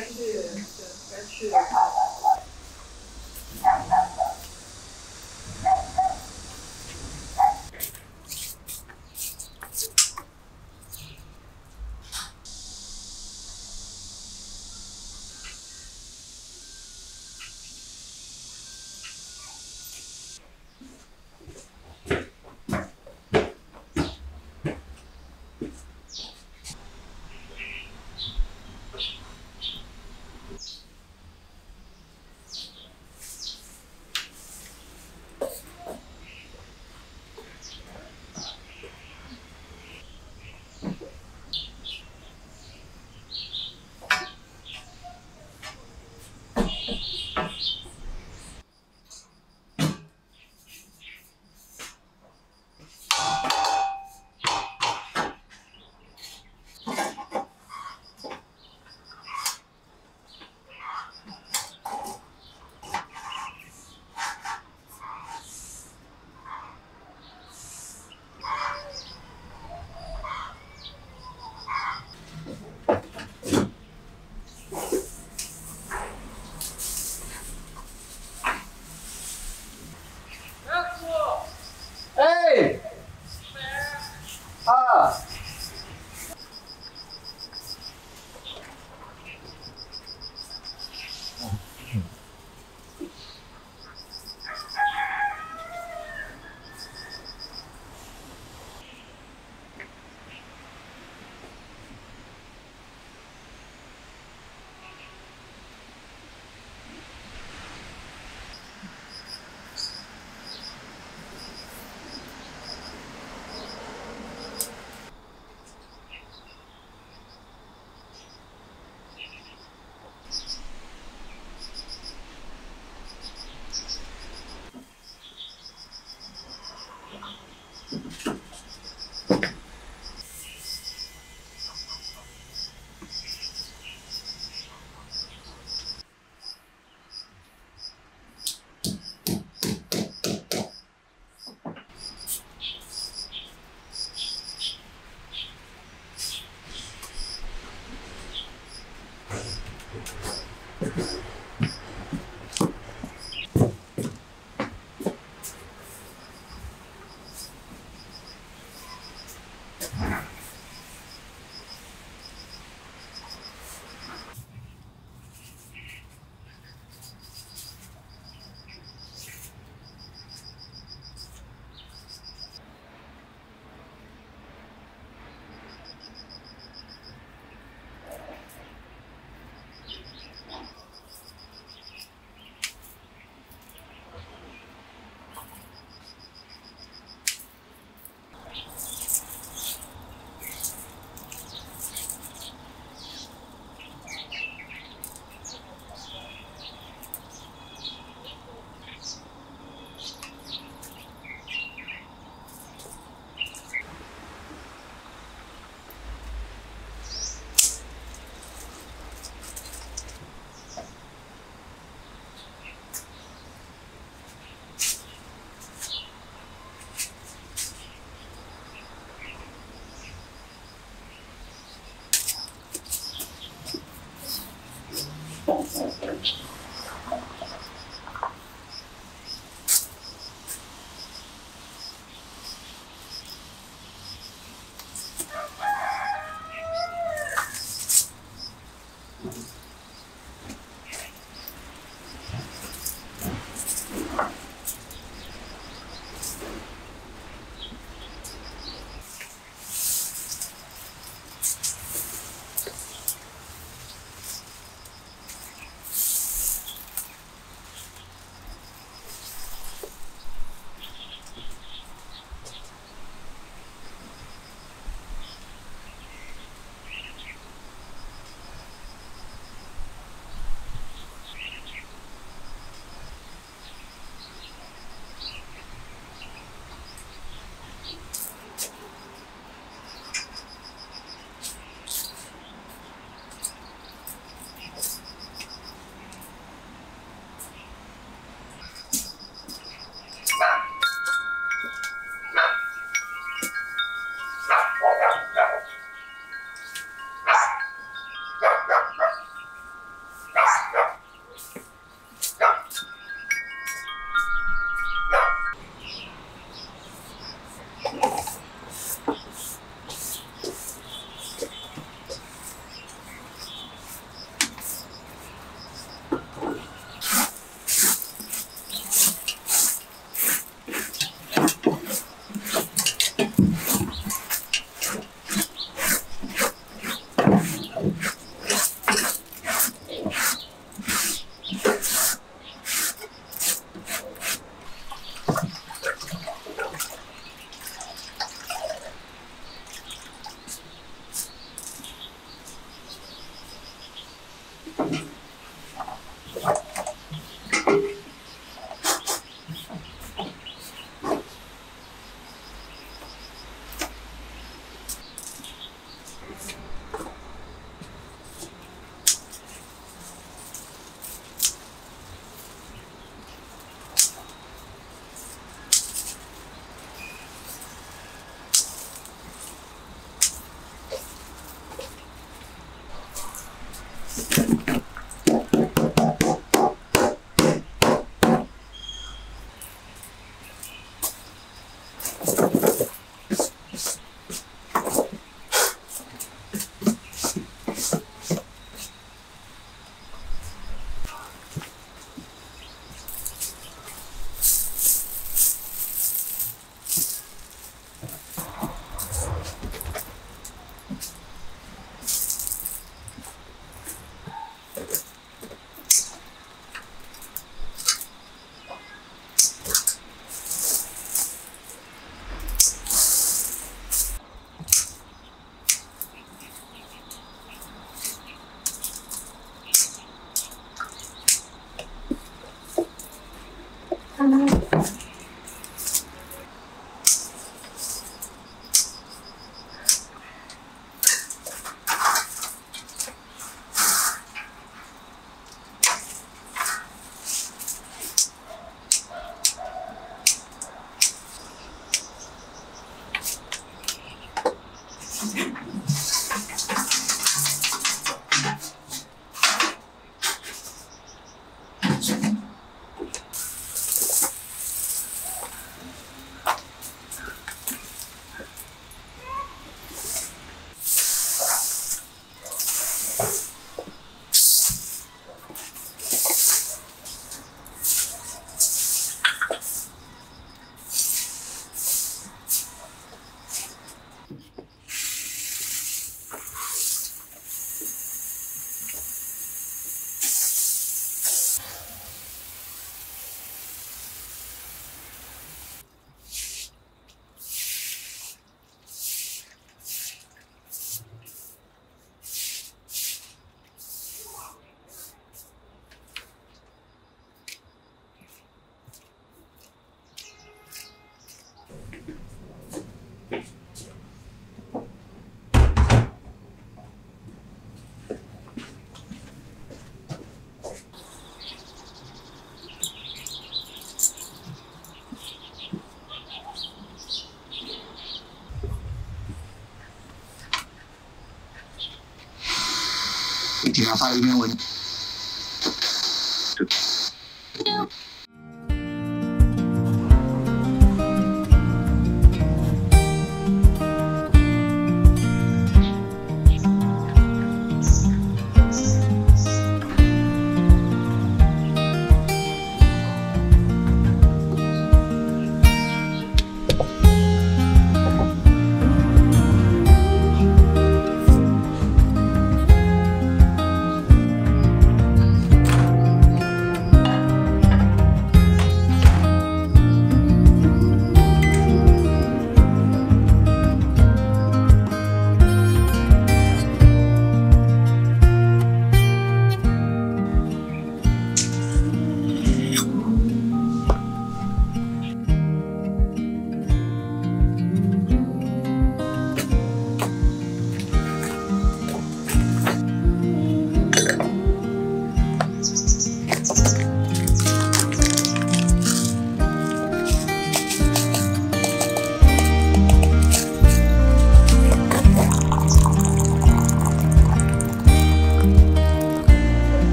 该去，该去。I thought you know, and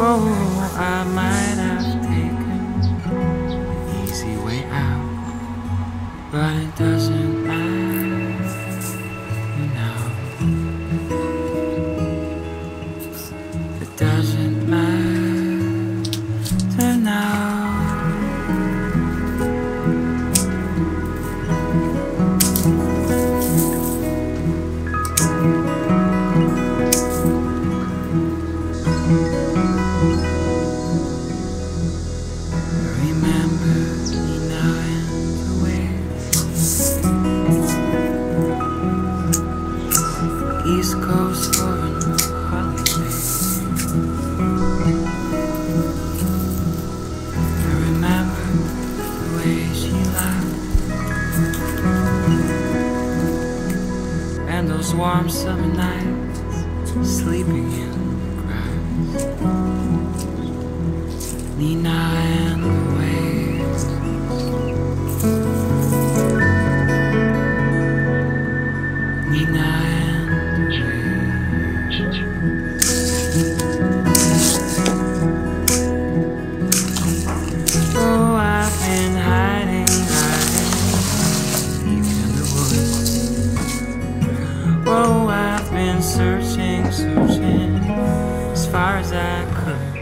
Oh, I might have taken the easy way out, but it doesn't matter now. It doesn't matter now. Nina the waves. Nina and the waves. Oh, I've been hiding, hiding deep in the woods. Oh, I've been searching, searching as far as I could.